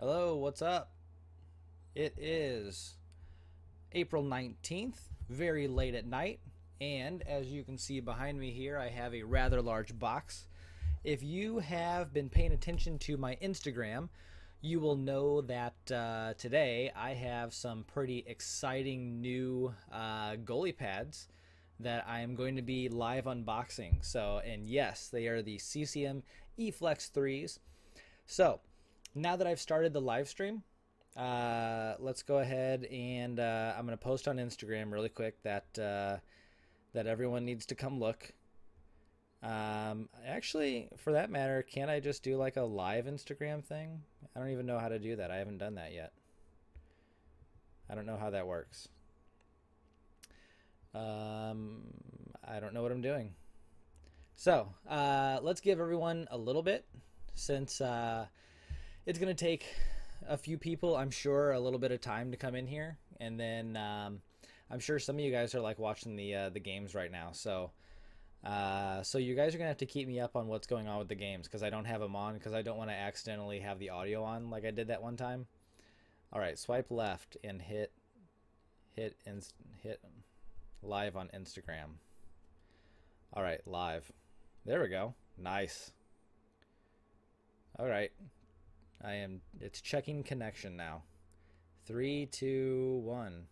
Hello, what's up? It is April 19th, very late at night, and as you can see behind me here, I have a rather large box. If you have been paying attention to my Instagram, you will know that uh, today I have some pretty exciting new uh, goalie pads that I am going to be live unboxing. So, and yes, they are the CCM eFlex 3s. So, now that I've started the live stream, uh, let's go ahead and uh, I'm going to post on Instagram really quick that uh, that everyone needs to come look. Um, actually, for that matter, can't I just do like a live Instagram thing? I don't even know how to do that. I haven't done that yet. I don't know how that works. Um, I don't know what I'm doing. So uh, let's give everyone a little bit since uh, it's going to take a few people, I'm sure, a little bit of time to come in here. And then um, I'm sure some of you guys are like watching the uh, the games right now. So uh, so you guys are gonna have to keep me up on what's going on with the games because I don't have them on because I don't want to accidentally have the audio on like I did that one time. All right, swipe left and hit hit and hit live on Instagram. All right, live. There we go. Nice. All right. I am it's checking connection now. Three, two, one.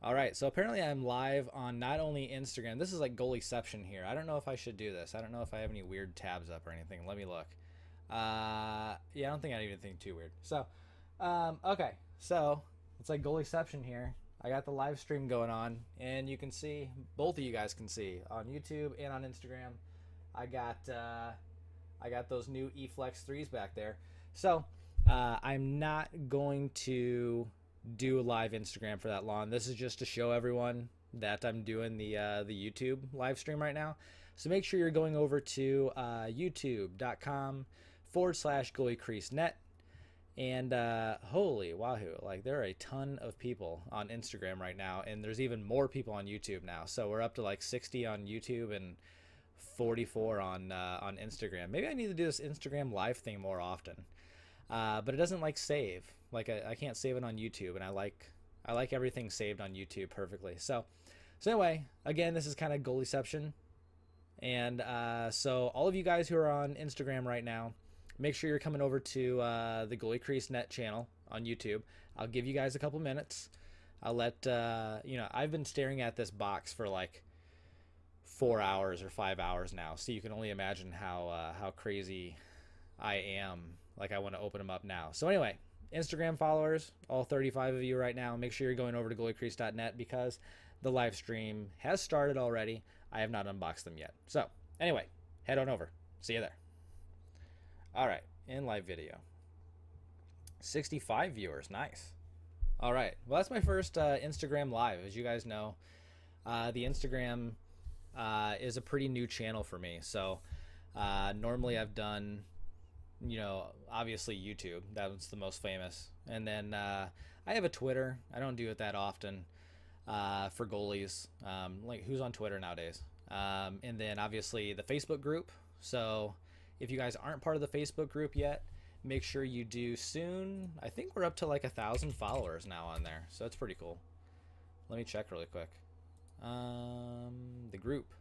All right, so apparently I'm live on not only Instagram. This is like goalieception here. I don't know if I should do this. I don't know if I have any weird tabs up or anything. Let me look. Uh, yeah, I don't think I even think too weird. So, um, okay, so it's like goalieception here. I got the live stream going on, and you can see both of you guys can see on YouTube and on Instagram. I got uh, I got those new eFlex threes back there. So uh, I'm not going to do a live Instagram for that long. This is just to show everyone that I'm doing the uh, the YouTube live stream right now. So make sure you're going over to uh, YouTube.com forward slash crease net. And uh, holy wahoo, like there are a ton of people on Instagram right now, and there's even more people on YouTube now. So we're up to like 60 on YouTube and 44 on uh, on Instagram. Maybe I need to do this Instagram live thing more often. Uh, but it doesn't like save. Like I, I can't save it on YouTube, and I like I like everything saved on YouTube perfectly. So so anyway, again, this is kind of goalieception. And uh, so all of you guys who are on Instagram right now, make sure you're coming over to uh, the Goalie Crease Net channel on YouTube. I'll give you guys a couple minutes. I'll let uh, you know. I've been staring at this box for like four hours or five hours now, so you can only imagine how uh, how crazy I am. Like I want to open them up now. So anyway, Instagram followers, all 35 of you right now, make sure you're going over to goaliecrease.net because the live stream has started already. I have not unboxed them yet. So anyway, head on over. See you there. All right, in live video. 65 viewers, nice. All right, well that's my first uh, Instagram live. As you guys know, uh, the Instagram uh, is a pretty new channel for me. So uh, normally I've done, you know, obviously YouTube. That was the most famous, and then uh, I have a Twitter. I don't do it that often uh, for goalies. Um, like who's on Twitter nowadays? Um, and then obviously the Facebook group. So if you guys aren't part of the Facebook group yet, make sure you do soon. I think we're up to like a thousand followers now on there, so that's pretty cool. Let me check really quick. Um, the group,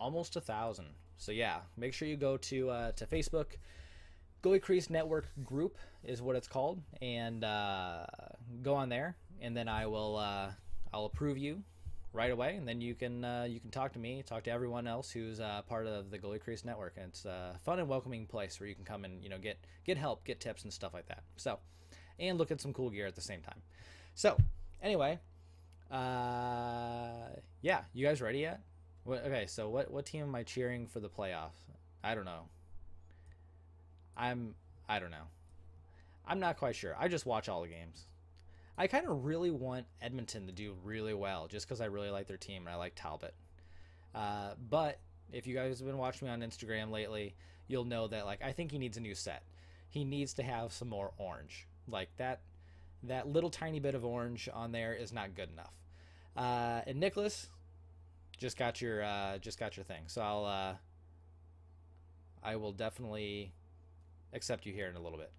almost a thousand. So yeah, make sure you go to uh, to Facebook. Goalie Crease Network Group is what it's called, and uh, go on there, and then I will uh, I'll approve you right away, and then you can uh, you can talk to me, talk to everyone else who's uh, part of the Goalie Crease Network. And it's a fun and welcoming place where you can come and you know get get help, get tips and stuff like that. So, and look at some cool gear at the same time. So, anyway, uh, yeah, you guys ready yet? What, okay, so what what team am I cheering for the playoffs? I don't know. I'm I don't know. I'm not quite sure. I just watch all the games. I kind of really want Edmonton to do really well just because I really like their team and I like Talbot. Uh, but if you guys have been watching me on Instagram lately, you'll know that like I think he needs a new set. He needs to have some more orange. Like that that little tiny bit of orange on there is not good enough. Uh, and Nicholas just got your uh, just got your thing. So I'll uh, I will definitely accept you here in a little bit.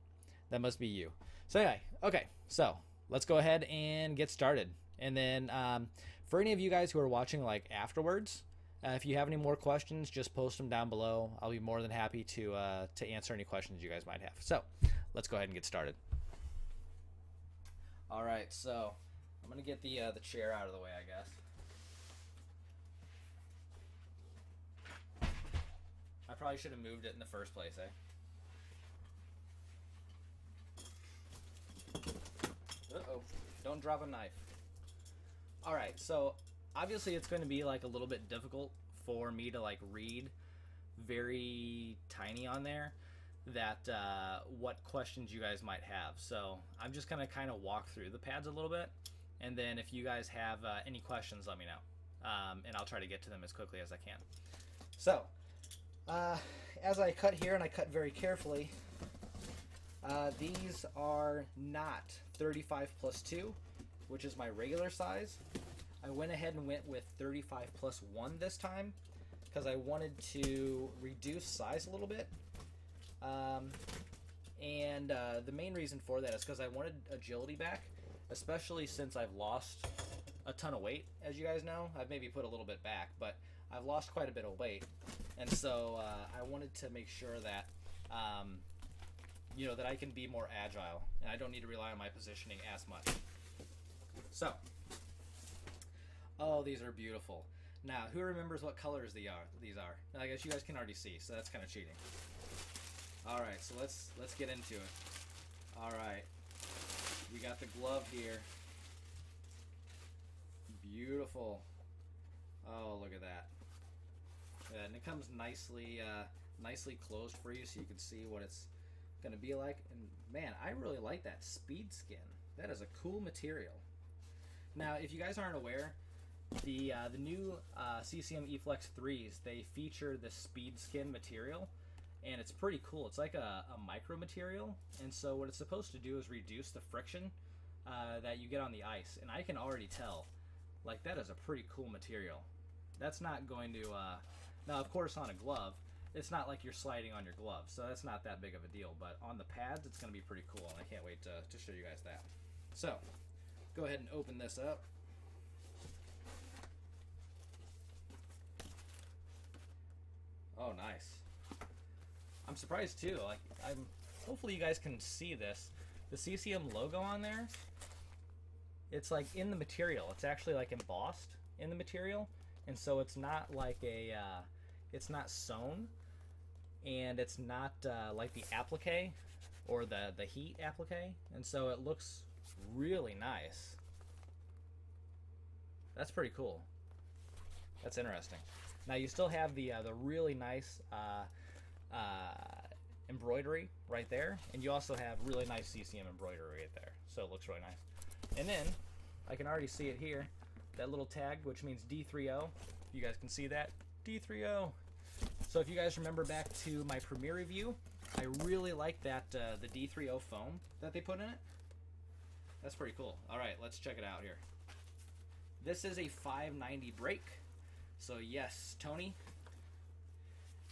That must be you. So anyway, okay, so let's go ahead and get started. And then um, for any of you guys who are watching like afterwards, uh, if you have any more questions, just post them down below. I'll be more than happy to uh, to answer any questions you guys might have. So let's go ahead and get started. All right, so I'm gonna get the uh, the chair out of the way, I guess. I probably should have moved it in the first place, eh? Uh-oh. Don't drop a knife. Alright, so obviously it's going to be like a little bit difficult for me to like read very tiny on there that uh, what questions you guys might have. So I'm just going to kind of walk through the pads a little bit. And then if you guys have uh, any questions, let me know. Um, and I'll try to get to them as quickly as I can. So, uh, as I cut here, and I cut very carefully, uh, these are not 35 plus 2, which is my regular size. I went ahead and went with 35 plus 1 this time because I wanted to reduce size a little bit. Um, and uh, the main reason for that is because I wanted agility back, especially since I've lost a ton of weight, as you guys know. I've maybe put a little bit back, but I've lost quite a bit of weight. And so uh, I wanted to make sure that um, you know, that I can be more agile and I don't need to rely on my positioning as much. So, oh, these are beautiful. Now, who remembers what colors they are? These are. I guess you guys can already see, so that's kind of cheating. All right, so let's let's get into it. All right, we got the glove here. Beautiful. Oh, look at that. Yeah, and it comes nicely, uh, nicely closed for you, so you can see what it's to be like. And man, I really like that speed skin. That is a cool material. Now, if you guys aren't aware, the uh, the new uh, CCM eFlex 3s, they feature the speed skin material, and it's pretty cool. It's like a, a micro material, and so what it's supposed to do is reduce the friction uh, that you get on the ice. And I can already tell, like that is a pretty cool material. That's not going to, uh, now of course on a glove, it's not like you're sliding on your glove, so that's not that big of a deal. But on the pads, it's going to be pretty cool, and I can't wait to, to show you guys that. So, go ahead and open this up. Oh, nice. I'm surprised too. Like, I'm. Hopefully, you guys can see this. The CCM logo on there. It's like in the material. It's actually like embossed in the material, and so it's not like a. Uh, it's not sewn and it's not uh, like the applique or the the heat applique, and so it looks really nice. That's pretty cool. That's interesting. Now you still have the uh, the really nice uh, uh, embroidery right there, and you also have really nice CCM embroidery right there. So it looks really nice. And then I can already see it here, that little tag, which means D3O. You guys can see that D3O. So if you guys remember back to my premiere review, I really like that uh, the D3O foam that they put in it. That's pretty cool. All right, let's check it out here. This is a 590 break. So yes, Tony,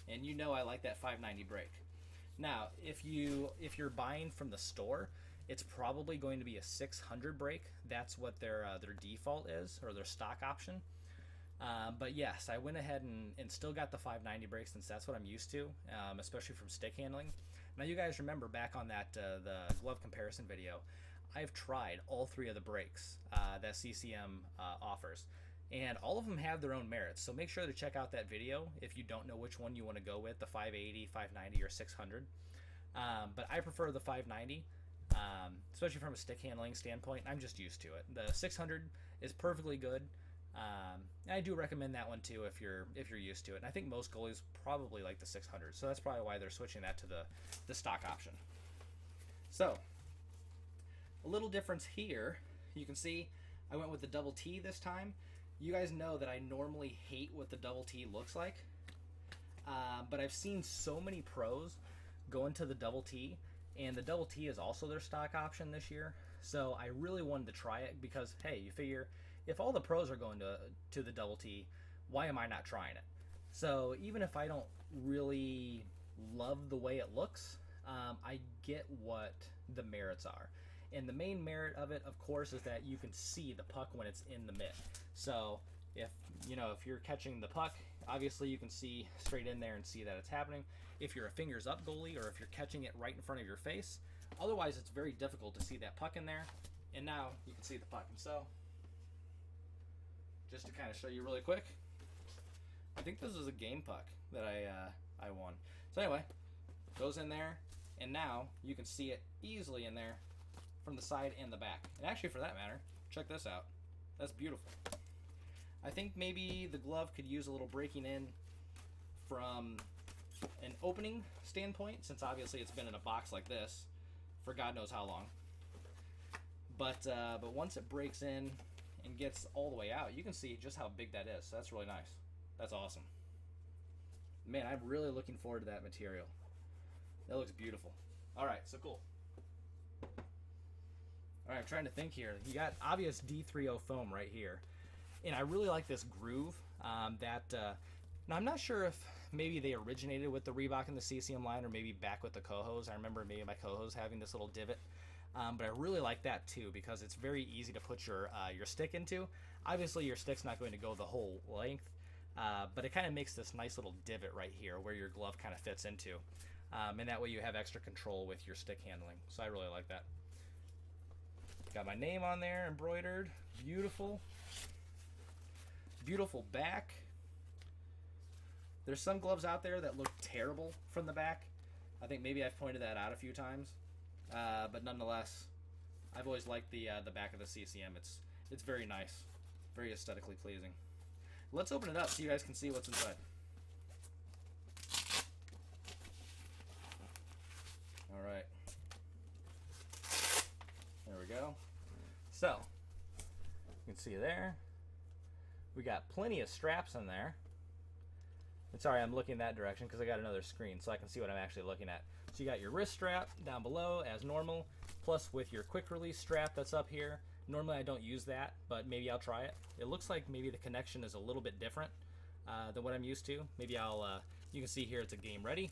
and you know I like that 590 break. Now, if you if you're buying from the store, it's probably going to be a 600 break. That's what their uh, their default is or their stock option. Um, but yes, I went ahead and, and still got the 590 breaks since that's what I'm used to, um, especially from stick handling. Now you guys remember back on that uh, the glove comparison video, I've tried all three of the breaks uh, that CCM uh, offers, and all of them have their own merits. So make sure to check out that video if you don't know which one you want to go with, the 580, 590, or 600. Um, but I prefer the 590. Um, especially from a stick handling standpoint, I'm just used to it. The 600 is perfectly good. Um, I do recommend that one too if you're if you're used to it. And I think most goalies probably like the 600, so that's probably why they're switching that to the the stock option. So a little difference here. You can see I went with the double T this time. You guys know that I normally hate what the double T looks like, uh, but I've seen so many pros go into the double T, and the double T is also their stock option this year. So I really wanted to try it because hey, you figure if all the pros are going to to the double T, why am I not trying it? So even if I don't really love the way it looks, um, I get what the merits are. And the main merit of it, of course, is that you can see the puck when it's in the mitt. So if you know if you're catching the puck, obviously you can see straight in there and see that it's happening. If you're a fingers up goalie or if you're catching it right in front of your face, otherwise it's very difficult to see that puck in there. And now you can see the puck. And so, just to kind of show you really quick, I think this is a game puck that I uh, I won. So anyway, goes in there, and now you can see it easily in there from the side and the back. And actually, for that matter, check this out. That's beautiful. I think maybe the glove could use a little breaking in from an opening standpoint, since obviously it's been in a box like this for God knows how long. But uh, but once it breaks in and gets all the way out, you can see just how big that is. So that's really nice. That's awesome. Man, I'm really looking forward to that material. That looks beautiful. All right, so cool. All right, I'm trying to think here. You got obvious D3O foam right here, and I really like this groove. Um, that uh, now I'm not sure if maybe they originated with the Reebok and the CCM line, or maybe back with the Kohos. I remember maybe my Kohos having this little divot. Um, but I really like that too because it's very easy to put your uh, your stick into. Obviously, your stick's not going to go the whole length, uh, but it kind of makes this nice little divot right here where your glove kind of fits into, um, and that way you have extra control with your stick handling. So I really like that. Got my name on there embroidered, beautiful, beautiful back. There's some gloves out there that look terrible from the back. I think maybe I've pointed that out a few times. Uh, but nonetheless, I've always liked the uh, the back of the CCM. It's it's very nice, very aesthetically pleasing. Let's open it up so you guys can see what's inside. All right. There we go. So, you can see there. We got plenty of straps in there. And sorry, I'm looking that direction because I got another screen so I can see what I'm actually looking at. So you got your wrist strap down below as normal, plus with your quick release strap that's up here. Normally I don't use that, but maybe I'll try it. It looks like maybe the connection is a little bit different uh, than what I'm used to. Maybe I'll, uh, you can see here it's a game ready.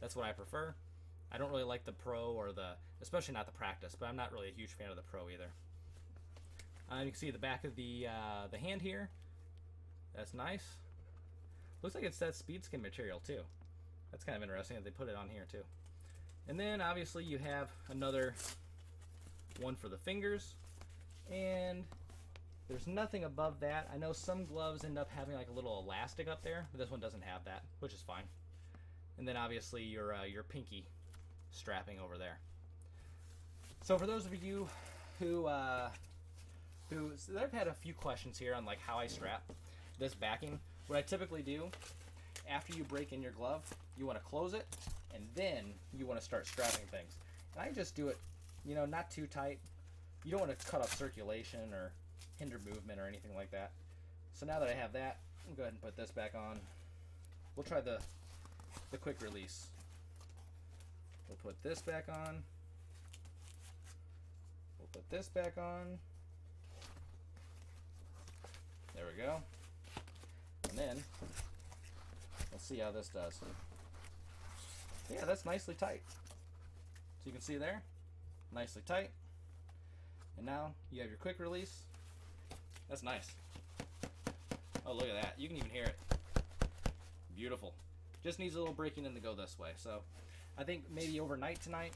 That's what I prefer. I don't really like the pro or the, especially not the practice, but I'm not really a huge fan of the pro either. Uh, you can see the back of the uh, the hand here. That's nice. Looks like it's that speed skin material too. That's kind of interesting that they put it on here too. And then obviously you have another one for the fingers. And there's nothing above that. I know some gloves end up having like a little elastic up there, but this one doesn't have that, which is fine. And then obviously your uh, your pinky strapping over there. So for those of you who uh, I've had a few questions here on like how I strap this backing. What I typically do after you break in your glove, you want to close it and then you want to start strapping things. And I just do it, you know, not too tight. You don't want to cut off circulation or hinder movement or anything like that. So now that I have that, I'll go ahead and put this back on. We'll try the the quick release. We'll put this back on. We'll put this back on. There we go. And then, let's see how this does. Yeah, that's nicely tight. So you can see there, nicely tight. And now you have your quick release. That's nice. Oh, look at that. You can even hear it. Beautiful. Just needs a little breaking in to go this way. So I think maybe overnight tonight,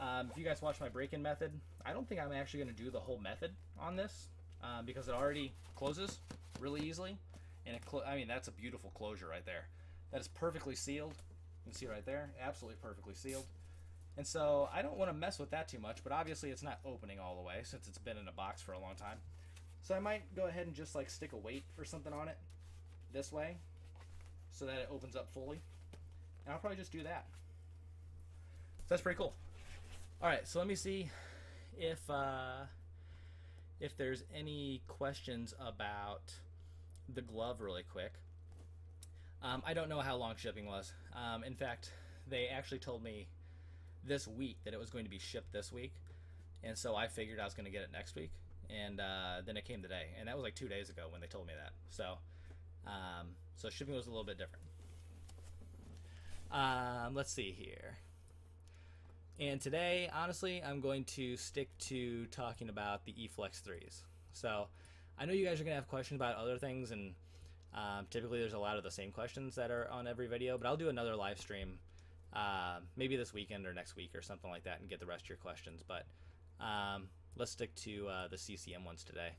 um, if you guys watch my break-in method, I don't think I'm actually going to do the whole method on this um, because it already closes really easily. And it I mean, that's a beautiful closure right there. That is perfectly sealed. You can see right there, absolutely perfectly sealed. And so I don't want to mess with that too much, but obviously it's not opening all the way since it's been in a box for a long time. So I might go ahead and just like stick a weight or something on it this way so that it opens up fully. And I'll probably just do that. So that's pretty cool. All right, so let me see if uh, if there's any questions about the glove really quick. Um, I don't know how long shipping was. Um, in fact, they actually told me this week that it was going to be shipped this week, and so I figured I was going to get it next week, and uh, then it came today, and that was like two days ago when they told me that. So, um, so shipping was a little bit different. Um, let's see here. And today, honestly, I'm going to stick to talking about the eFlex 3s. So I know you guys are going to have questions about other things, and um, typically there's a lot of the same questions that are on every video, but I'll do another live stream uh, maybe this weekend or next week or something like that and get the rest of your questions. But um, let's stick to uh, the CCM ones today,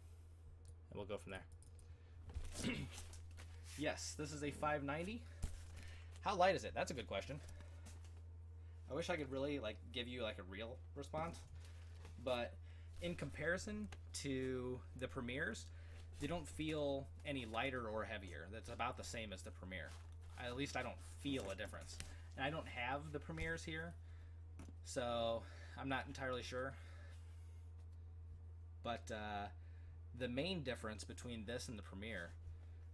and we'll go from there. yes, this is a 590. How light is it? That's a good question. I wish I could really like give you like a real response, but in comparison to the premieres, they don't feel any lighter or heavier. That's about the same as the premiere. At least I don't feel a difference. And I don't have the premieres here, so I'm not entirely sure. But uh, the main difference between this and the premiere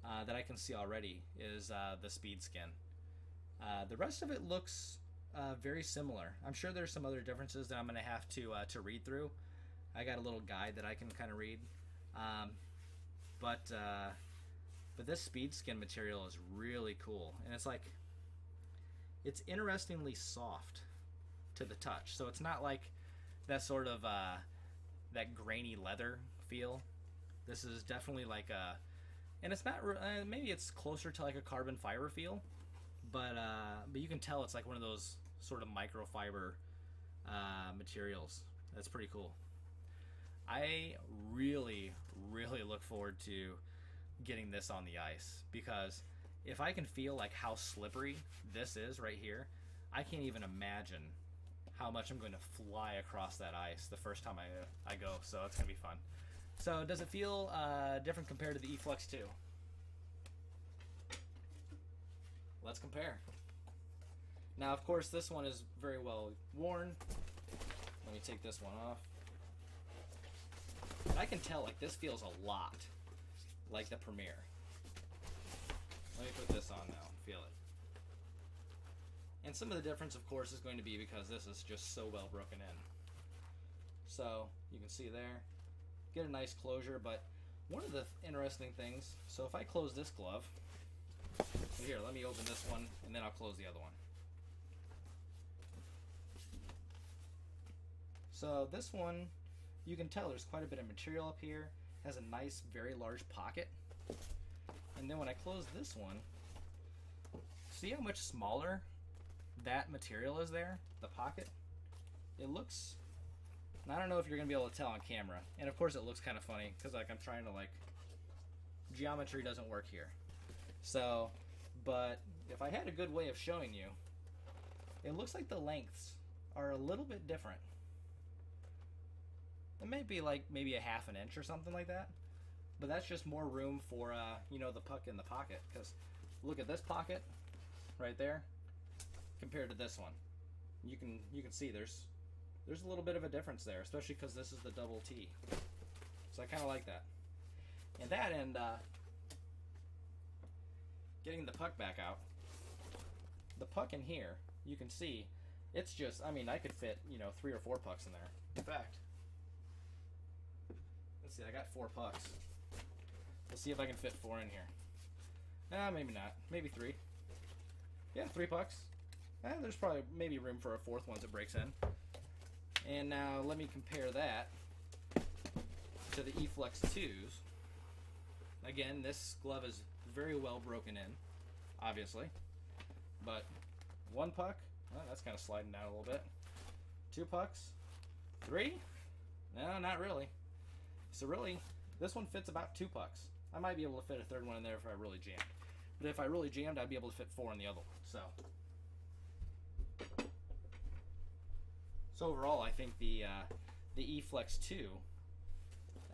uh, that I can see already is uh, the speed skin. Uh, the rest of it looks uh, very similar. I'm sure there's some other differences that I'm going to have to uh, to read through. I got a little guide that I can kind of read, um, but uh, but this speed skin material is really cool, and it's like it's interestingly soft to the touch. So it's not like that sort of uh, that grainy leather feel. This is definitely like a, and it's not uh, maybe it's closer to like a carbon fiber feel, but uh, but you can tell it's like one of those sort of microfiber uh, materials. That's pretty cool. I really, really look forward to getting this on the ice because if I can feel like how slippery this is right here, I can't even imagine how much I'm going to fly across that ice the first time I, I go. So it's going to be fun. So does it feel uh, different compared to the eFlex 2? Let's compare. Now, of course, this one is very well worn. Let me take this one off. I can tell, like, this feels a lot like the Premiere. Let me put this on now feel it. And some of the difference, of course, is going to be because this is just so well broken in. So, you can see there, get a nice closure, but one of the interesting things, so if I close this glove, here, let me open this one, and then I'll close the other one. So this one, you can tell there's quite a bit of material up here. Has a nice, very large pocket. And then when I close this one, see how much smaller that material is there? The pocket? It looks, I don't know if you're to be able to tell on camera. And of course it looks kind of funny because like I'm trying to like, geometry doesn't work here. So, but if I had a good way of showing you, it looks like the lengths are a little bit different. It may be like maybe a half an inch or something like that. But that's just more room for, uh, you know, the puck in the pocket. Because look at this pocket right there compared to this one. You can you can see there's there's a little bit of a difference there, especially because this is the double T. So I kind of like that. And that and uh, getting the puck back out. The puck in here, you can see, it's just, I mean, I could fit, you know, three or four pucks in there. In fact, Let's see, I got four pucks. Let's see if I can fit four in here. Nah, maybe not. Maybe three. Yeah, three pucks. Eh, there's probably maybe room for a fourth once it breaks in. And now let me compare that to the eFlex 2s. Again, this glove is very well broken in, obviously. But one puck, well, that's kind of sliding down a little bit. Two pucks, three? No, not really. So really, this one fits about two pucks. I might be able to fit a third one in there if I really jammed. But if I really jammed, I'd be able to fit four in the other one. So, so overall, I think the uh, the E-Flex 2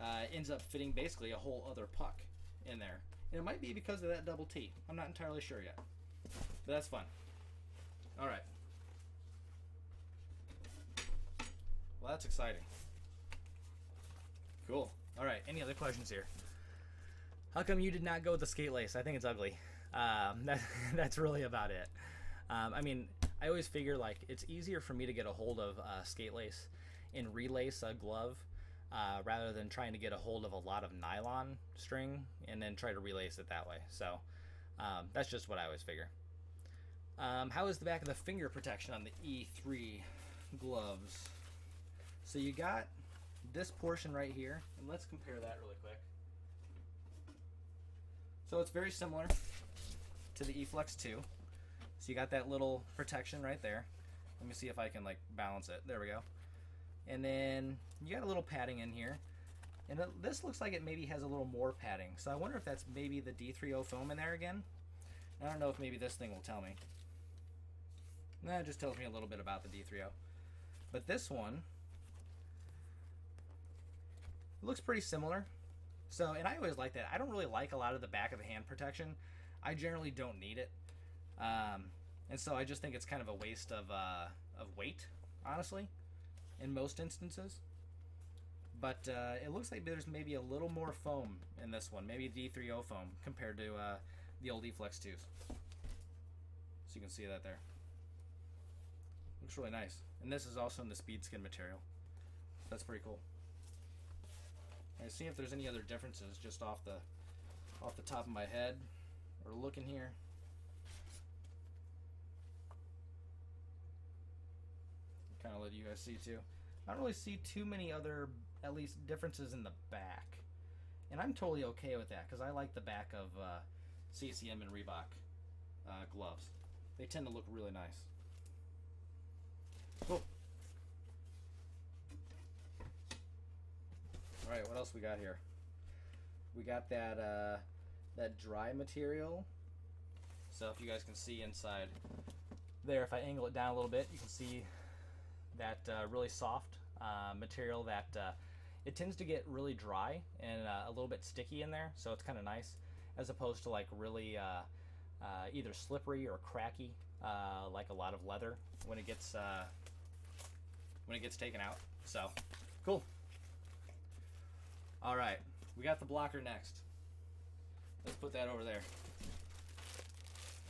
uh, ends up fitting basically a whole other puck in there. And it might be because of that double T. I'm not entirely sure yet. But that's fun. All right. Well, that's exciting. Cool. All right. Any other questions here? How come you did not go with the skate lace? I think it's ugly. Um, that, that's really about it. Um, I mean, I always figure like it's easier for me to get a hold of uh, skate lace and relace a glove uh, rather than trying to get a hold of a lot of nylon string and then try to relace it that way. So um, that's just what I always figure. Um, how is the back of the finger protection on the E3 gloves. So you got this portion right here, and let's compare that really quick. So it's very similar to the eFlex 2. So you got that little protection right there. Let me see if I can like balance it. There we go. And then you got a little padding in here. And this looks like it maybe has a little more padding. So I wonder if that's maybe the D3O foam in there again. I don't know if maybe this thing will tell me. That just tells me a little bit about the D3O. But this one looks pretty similar. So, and I always like that. I don't really like a lot of the back of the hand protection. I generally don't need it. Um, and so I just think it's kind of a waste of, uh, of weight, honestly, in most instances. But uh, it looks like there's maybe a little more foam in this one, maybe D3O foam compared to uh, the old eFlex 2s. So you can see that there. Looks really nice. And this is also in the speed skin material. That's pretty cool. And see if there's any other differences just off the off the top of my head or looking here. Kind of let you guys see too. I don't really see too many other, at least, differences in the back. And I'm totally okay with that because I like the back of uh, CCM and Reebok uh, gloves. They tend to look really nice. Cool. All right, what else we got here? We got that uh, that dry material. So if you guys can see inside there, if I angle it down a little bit, you can see that uh, really soft uh, material that uh, it tends to get really dry and uh, a little bit sticky in there. So it's kind of nice as opposed to like really uh, uh, either slippery or cracky like a lot of leather when it gets when it gets taken out. So cool. All right, we got the blocker next. Let's put that over there.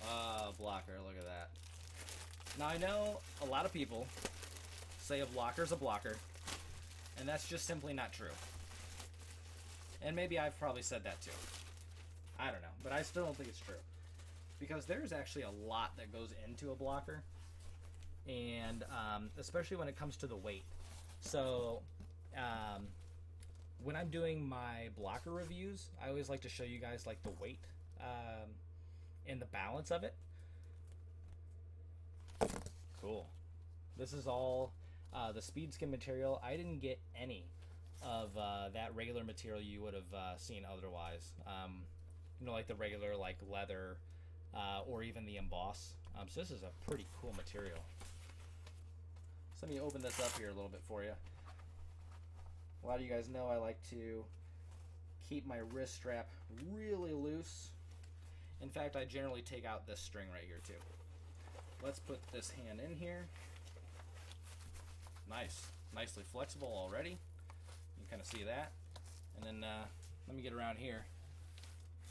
Uh, blocker, look at that. Now I know a lot of people say a blocker is a blocker, and that's just simply not true. And maybe I've probably said that too. I don't know, but I still don't think it's true. Because there's actually a lot that goes into a blocker, and um, especially when it comes to the weight. So, um, when I'm doing my blocker reviews, I always like to show you guys like the weight um, and the balance of it. Cool. This is all uh, the speed skin material. I didn't get any of uh, that regular material you would have uh, seen otherwise. Um, you know, like the regular like leather uh, or even the emboss. Um, so this is a pretty cool material. So let me open this up here a little bit for you. A lot of you guys know I like to keep my wrist strap really loose. In fact, I generally take out this string right here too. Let's put this hand in here. Nice. Nicely flexible already. You can kind of see that. And then uh, let me get around here.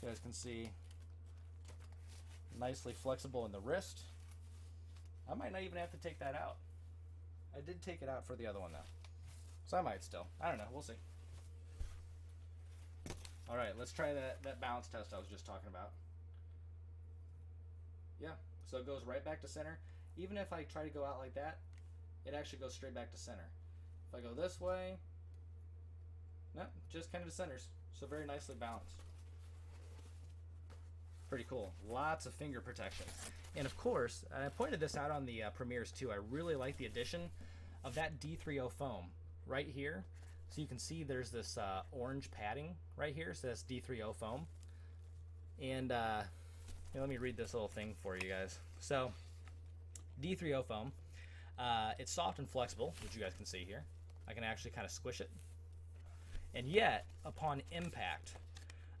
So you guys can see nicely flexible in the wrist. I might not even have to take that out. I did take it out for the other one though. So I might still. I don't know. We'll see. All right, let's try that, that balance test I was just talking about. Yeah, so it goes right back to center. Even if I try to go out like that, it actually goes straight back to center. If I go this way, no, just kind of centers. So very nicely balanced. Pretty cool. Lots of finger protection. And of course, I pointed this out on the uh, premieres too. I really like the addition of that D3O foam right here. So you can see there's this uh, orange padding right here. So that's D3O foam. And uh, let me read this little thing for you guys. So D3O foam, uh, it's soft and flexible, which you guys can see here. I can actually kind of squish it. And yet, upon impact,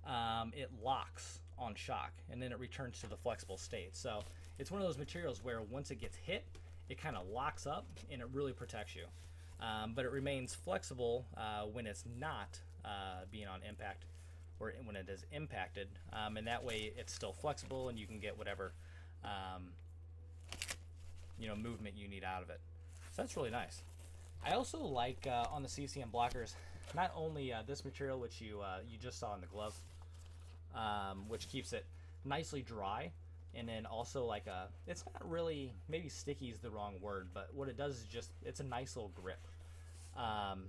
um, it locks on shock and then it returns to the flexible state. So it's one of those materials where once it gets hit, it kind of locks up and it really protects you um, but it remains flexible uh, when it's not uh, being on impact or when it is impacted. Um, and that way it's still flexible and you can get whatever um, you know movement you need out of it. So that's really nice. I also like uh, on the CCM blockers not only uh, this material which you uh, you just saw in the glove um, which keeps it nicely dry and then also like a it's not really maybe sticky is the wrong word but what it does is just it's a nice little grip. Um,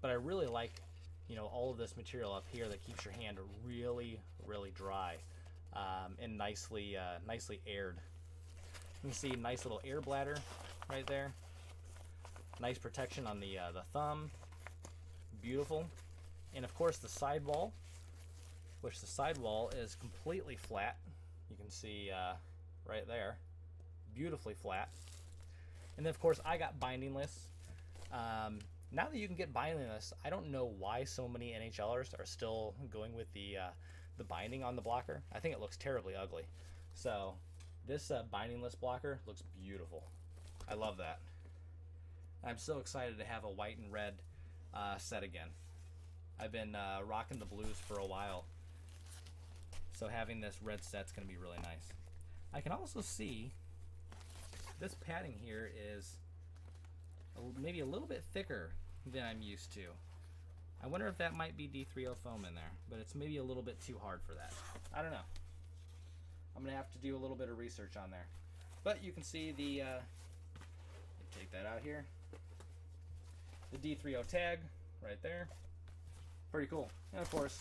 but i really like you know all of this material up here that keeps your hand really really dry um, and nicely uh, nicely aired. You can see nice little air bladder right there. Nice protection on the uh, the thumb. Beautiful. And of course the sidewall which the sidewall is completely flat you can see uh, right there, beautifully flat. And then of course I got bindingless. Um, now that you can get binding bindingless, I don't know why so many NHLers are still going with the uh, the binding on the blocker. I think it looks terribly ugly. So this uh, bindingless blocker looks beautiful. I love that. I'm so excited to have a white and red uh, set again. I've been uh, rocking the blues for a while, so having this red set's going to be really nice. I can also see this padding here is maybe a little bit thicker than I'm used to. I wonder if that might be D3O foam in there, but it's maybe a little bit too hard for that. I don't know. I'm gonna have to do a little bit of research on there. But you can see the, uh, take that out here, the D3O tag right there. Pretty cool. And of course,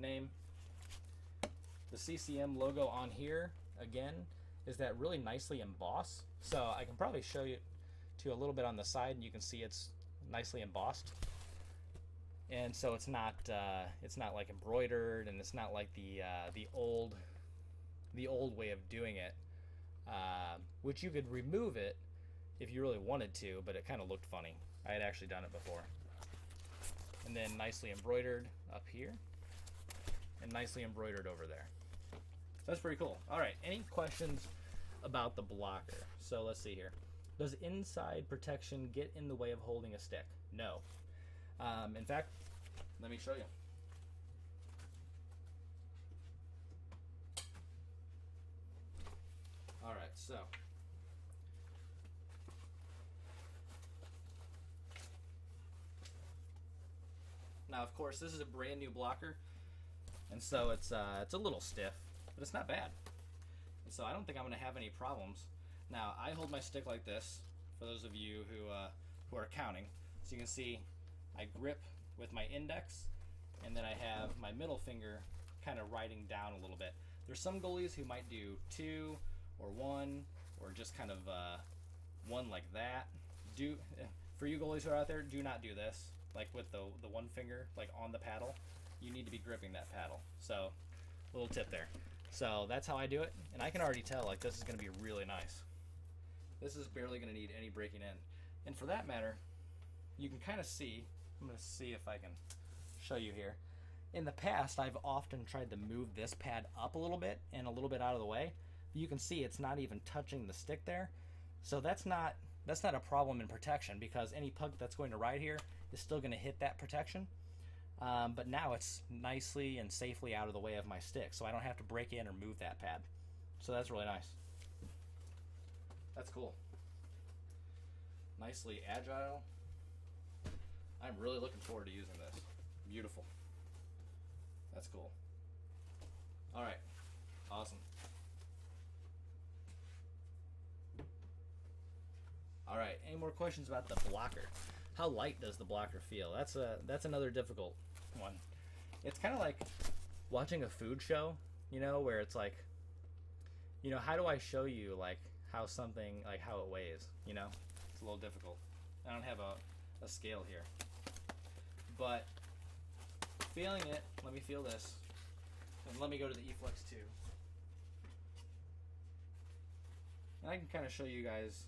name, the CCM logo on here, again, is that really nicely embossed. So I can probably show you to a little bit on the side and you can see it's nicely embossed. And so it's not uh, it's not like embroidered and it's not like the uh, the old the old way of doing it, uh, which you could remove it if you really wanted to, but it kind of looked funny. I had actually done it before. And then nicely embroidered up here and nicely embroidered over there. That's pretty cool. All right, any questions about the blocker? So let's see here. Does inside protection get in the way of holding a stick? No. Um, in fact, let me show you. All right, so. Now, of course, this is a brand new blocker, and so it's uh, it's a little stiff but it's not bad. And so I don't think I'm going to have any problems. Now, I hold my stick like this, for those of you who, uh, who are counting. So you can see I grip with my index, and then I have my middle finger kind of riding down a little bit. There's some goalies who might do two or one, or just kind of uh, one like that. Do For you goalies who are out there, do not do this, like with the, the one finger like on the paddle. You need to be gripping that paddle. So, little tip there. So that's how I do it, and I can already tell like this is going to be really nice. This is barely going to need any breaking in. And for that matter, you can kind of see, I'm going to see if I can show you here. In the past, I've often tried to move this pad up a little bit and a little bit out of the way. You can see it's not even touching the stick there. So that's not that's not a problem in protection because any puck that's going to ride here is still going to hit that protection. Um, but now it's nicely and safely out of the way of my stick, so I don't have to break in or move that pad. So that's really nice. That's cool. Nicely agile. I'm really looking forward to using this. Beautiful. That's cool. All right. Awesome. All right. Any more questions about the blocker? How light does the blocker feel? That's a that's another difficult one. It's kind of like watching a food show, you know, where it's like, you know, how do I show you like how something like how it weighs? You know, it's a little difficult. I don't have a, a scale here, but feeling it. Let me feel this, and let me go to the eFlex 2. And I can kind of show you guys.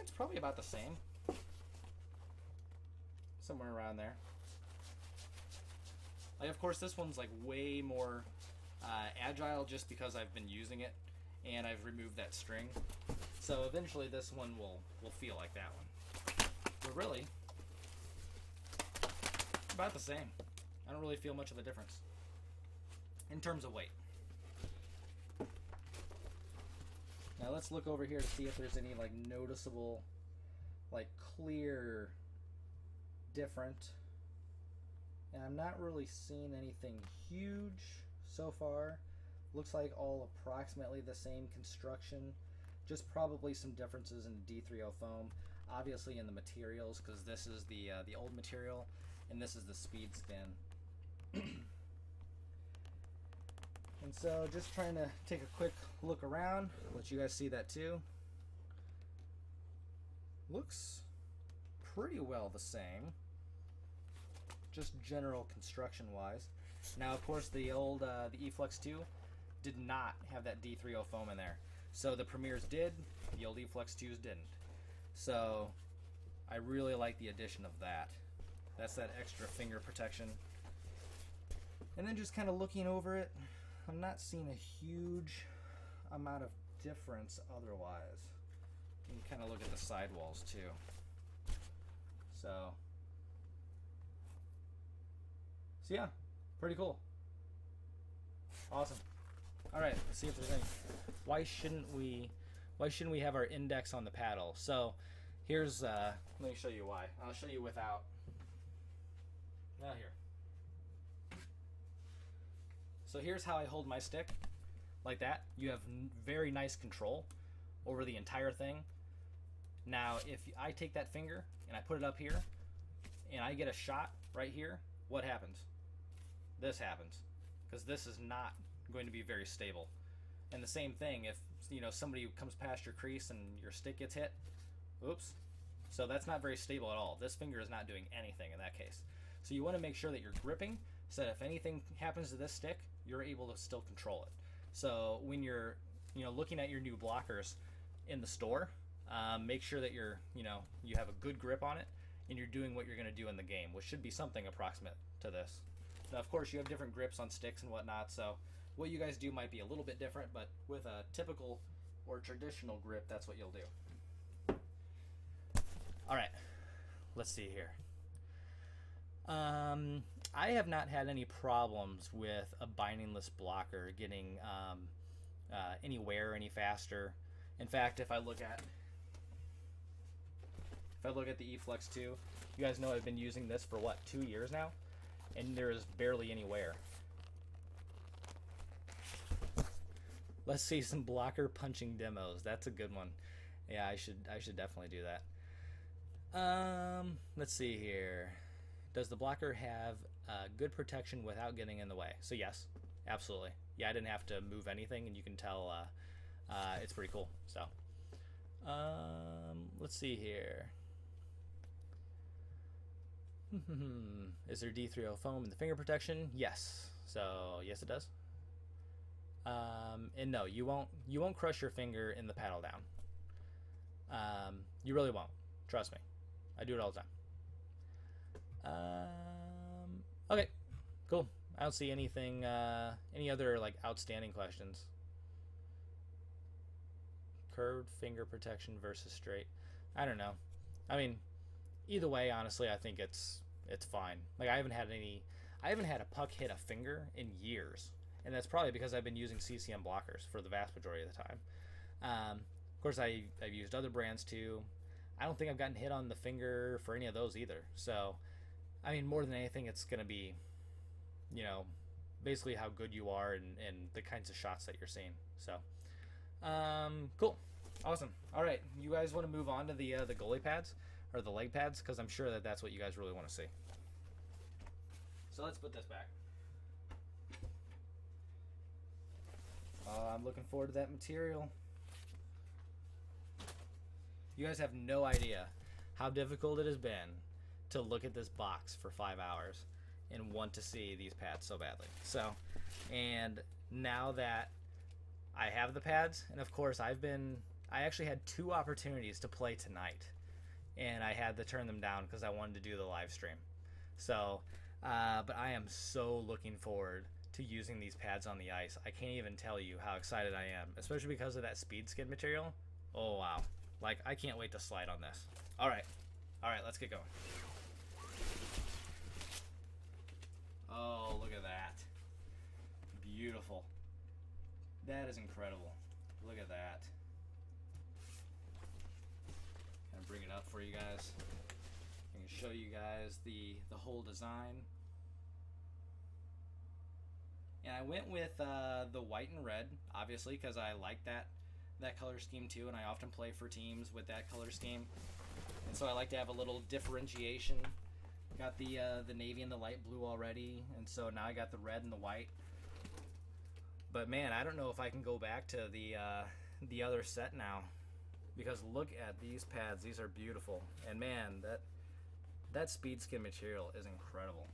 It's probably about the same somewhere around there. Like, of course, this one's like way more uh, agile just because I've been using it and I've removed that string. So eventually this one will, will feel like that one. But really, about the same. I don't really feel much of a difference in terms of weight. Now let's look over here to see if there's any like noticeable, like clear different. And I'm not really seeing anything huge, so far. Looks like all approximately the same construction, just probably some differences in the D3O foam. Obviously in the materials, because this is the uh, the old material, and this is the speed skin. and so just trying to take a quick look around, let you guys see that too. Looks pretty well the same, just general construction wise. Now, of course, the old uh, the E-Flex 2 did not have that D3O foam in there. So the Premiers did, the old E-Flex 2s didn't. So I really like the addition of that. That's that extra finger protection. And then just kind of looking over it, I'm not seeing a huge amount of difference otherwise. You can kind of look at the sidewalls too. So, so yeah, pretty cool. Awesome. All right, let's see if there's any. Why shouldn't we? Why shouldn't we have our index on the paddle? So, here's. Uh, let me show you why. I'll show you without. Now here. So here's how I hold my stick, like that. You have very nice control over the entire thing. Now, if I take that finger and I put it up here, and I get a shot right here, what happens? This happens, because this is not going to be very stable. And the same thing, if you know somebody comes past your crease and your stick gets hit, oops. So that's not very stable at all. This finger is not doing anything in that case. So you want to make sure that you're gripping so that if anything happens to this stick, you're able to still control it. So when you're you know looking at your new blockers in the store, um, make sure that you're you know you have a good grip on it and you're doing what you're going to do in the game, which should be something approximate to this. Now, of course, you have different grips on sticks and whatnot, so what you guys do might be a little bit different, but with a typical or traditional grip, that's what you'll do. All right, let's see here. Um, I have not had any problems with a bindingless blocker getting um, uh, any wear any faster. In fact, if I look at if I look at the E-Flex 2, you guys know I've been using this for what two years now, and there is barely anywhere. Let's see some blocker punching demos. That's a good one. Yeah, I should I should definitely do that. Um, let's see here. Does the blocker have uh, good protection without getting in the way? So yes, absolutely. Yeah, I didn't have to move anything, and you can tell uh, uh, it's pretty cool. So, um, let's see here. Is there D3O foam in the finger protection? Yes. So yes, it does. Um, and no, you won't you won't crush your finger in the paddle down. Um, you really won't. Trust me. I do it all the time. Um, okay, cool. I don't see anything. Uh, any other like outstanding questions? Curved finger protection versus straight. I don't know. I mean, either way, honestly, I think it's it's fine. Like I haven't had any. I haven't had a puck hit a finger in years and that's probably because I've been using CCM blockers for the vast majority of the time. Um, of course, I, I've used other brands too. I don't think I've gotten hit on the finger for any of those either. So, I mean, more than anything, it's to be, you know, basically how good you are and, and the kinds of shots that you're seeing. So, um, cool, awesome. All right, you guys want to move on to the uh, the goalie pads or the leg pads because I'm sure that that's what you guys really want to see. So let's put this back. Uh, I'm looking forward to that material. You guys have no idea how difficult it has been to look at this box for five hours and want to see these pads so badly. So, and now that I have the pads, and of course I've been, I actually had two opportunities to play tonight, and I had to turn them down because I wanted to do the live stream. So, uh, but I am so looking forward to using these pads on the ice. I can't even tell you how excited I am, especially because of that speed skin material. Oh wow. Like I can't wait to slide on this. All right. All right, let's get going. Oh, look at that. Beautiful. That is incredible. Look at that. Kind of bring it up for you guys. I show you guys the the whole design. and I went with uh, the white and red, obviously, because I like that that color scheme too, and I often play for teams with that color scheme, and so I like to have a little differentiation. Got the uh, the navy and the light blue already, and so now I got the red and the white. But man, I don't know if I can go back to the uh, the other set now, because look at these pads; these are beautiful, and man, that that speed skin material is incredible.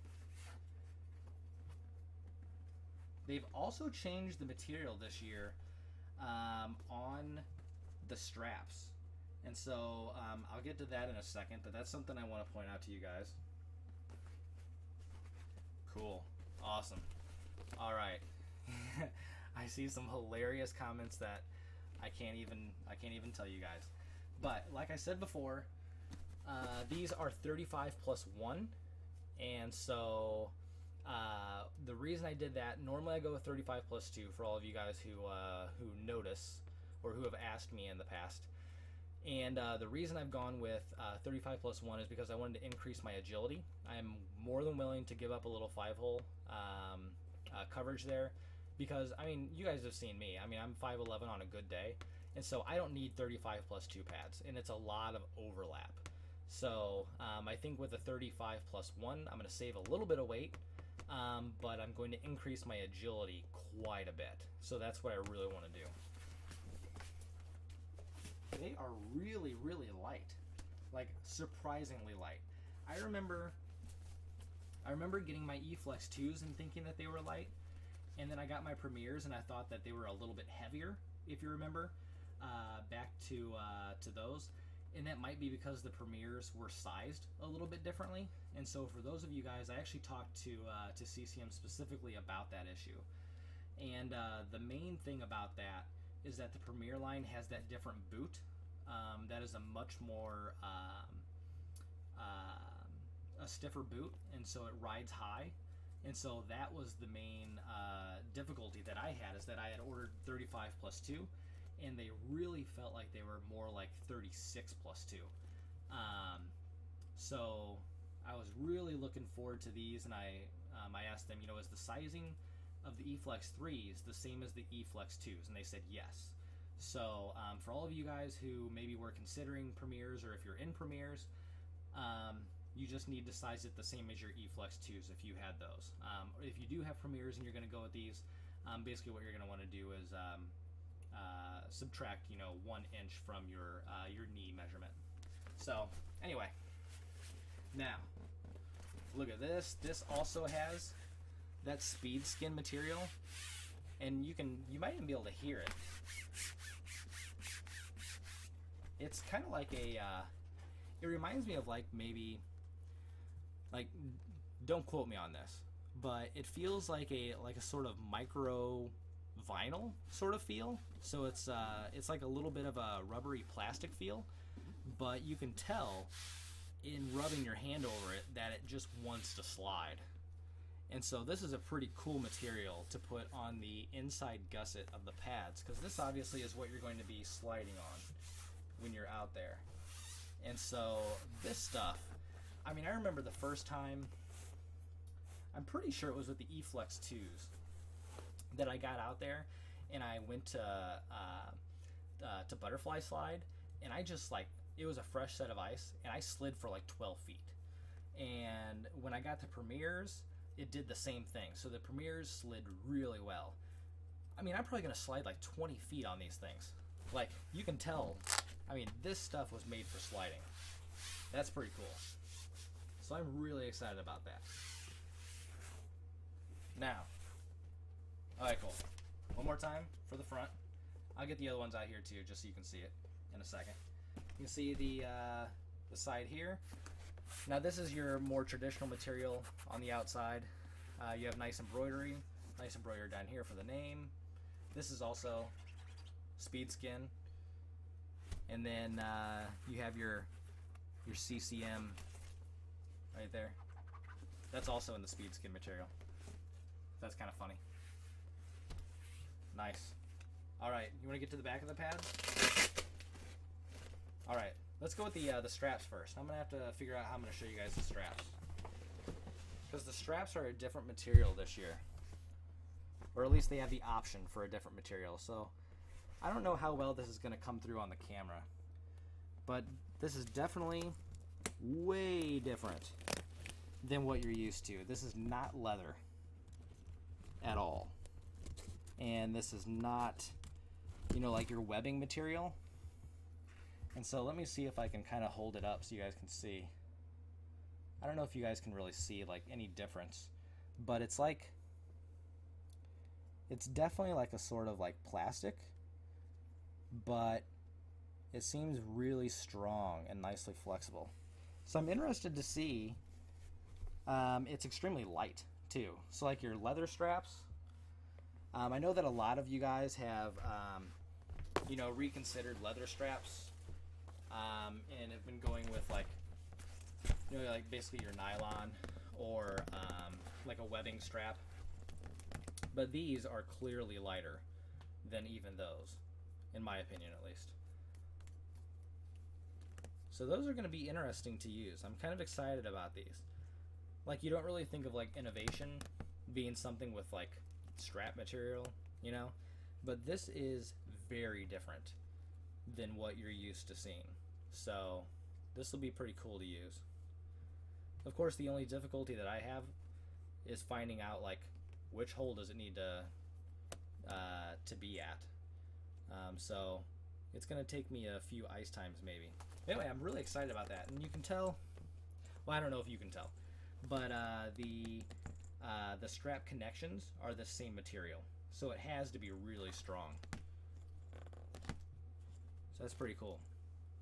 They've also changed the material this year um, on the straps. And so um, I'll get to that in a second, but that's something I want to point out to you guys. Cool. Awesome. All right. I see some hilarious comments that I can't even I can't even tell you guys. But like I said before, uh, these are 35 plus 1 and so uh, the reason I did that, normally I go with 35 plus 2 for all of you guys who, uh, who notice or who have asked me in the past. And uh, the reason I've gone with uh, 35 plus 1 is because I wanted to increase my agility. I am more than willing to give up a little 5 hole um, uh, coverage there because, I mean, you guys have seen me. I mean, I'm 5'11 on a good day. And so I don't need 35 plus 2 pads. And it's a lot of overlap. So um, I think with a 35 plus 1, I'm going to save a little bit of weight um, but I'm going to increase my agility quite a bit. So that's what I really want to do. They are really, really light, like surprisingly light. I remember, I remember getting my E-Flex 2s and thinking that they were light, and then I got my Premiers and I thought that they were a little bit heavier, if you remember, uh, back to uh, to those and that might be because the premiers were sized a little bit differently. And so, for those of you guys, I actually talked to uh, to CCM specifically about that issue. And uh, the main thing about that is that the Premier line has that different boot. Um, that is a much more um, uh, a stiffer boot, and so it rides high. And so that was the main uh, difficulty that I had is that I had ordered 35 plus two, and they really felt like they were more like 36 plus 2. Um, so I was really looking forward to these, and I um, I asked them, you know, is the sizing of the eFlex 3s the same as the eFlex 2s? And they said yes. So um, for all of you guys who maybe were considering premiers, or if you're in premiers, um, you just need to size it the same as your eFlex 2s if you had those. Um, if you do have premiers and you're going to go with these, um, basically what you're going to want to do is um, uh, subtract, you know, one inch from your uh, your knee measurement. So anyway, now look at this. This also has that speed skin material, and you can you might even be able to hear it. It's kind of like a. Uh, it reminds me of like maybe. Like, don't quote me on this, but it feels like a like a sort of micro vinyl sort of feel. So it's uh, it's like a little bit of a rubbery plastic feel, but you can tell in rubbing your hand over it that it just wants to slide. And so this is a pretty cool material to put on the inside gusset of the pads because this obviously is what you're going to be sliding on when you're out there. And so this stuff, I mean, I remember the first time, I'm pretty sure it was with the eFlex 2s that I got out there, and I went to uh, uh, to butterfly slide, and I just like it was a fresh set of ice, and I slid for like 12 feet. And when I got to premiers, it did the same thing. So the premiers slid really well. I mean, I'm probably gonna slide like 20 feet on these things. Like you can tell. I mean, this stuff was made for sliding. That's pretty cool. So I'm really excited about that. Now, Alright, cool. One more time for the front. I'll get the other ones out here too, just so you can see it in a second. You can see the, uh, the side here. Now this is your more traditional material on the outside. Uh, you have nice embroidery, nice embroidery down here for the name. This is also speed skin. And then uh, you have your your CCM right there. That's also in the speed skin material. That's kind of funny. Nice. Alright, you want to get to the back of the pad? Alright, let's go with the, uh, the straps first. I'm to have to figure out how I'm to show you guys the straps. Because the straps are a different material this year. or at least they have the option for a different material. So I don't know how well this is to come through on the camera, but this is definitely way different than what you're used to. This is not leather at all. And this is not, you know, like your webbing material. And so let me see if I can kind of hold it up so you guys can see. I don't know if you guys can really see like any difference, but it's like, it's definitely like a sort of like plastic, but it seems really strong and nicely flexible. So I'm interested to see. Um, it's extremely light too. So like your leather straps. Um, I know that a lot of you guys have, um, you know, reconsidered leather straps, um, and have been going with like, you know, like basically your nylon or um, like a webbing strap. But these are clearly lighter than even those, in my opinion at least. So those are going to be interesting to use. I'm kind of excited about these. Like you don't really think of like innovation being something with like strap material, you know? But this is very different than what you're used to seeing. So this will be pretty cool to use. Of course, the only difficulty that I have is finding out like which hole does it need to uh, to be at. Um, so it's going to take me a few ice times maybe. Anyway, I'm really excited about that, and you can tell. Well, I don't know if you can tell, but uh, the uh, the strap connections are the same material, so it has to be really strong. So that's pretty cool.